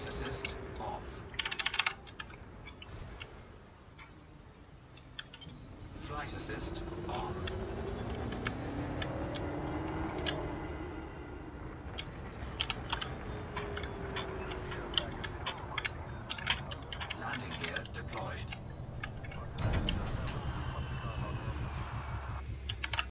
Flight assist off. Flight assist on.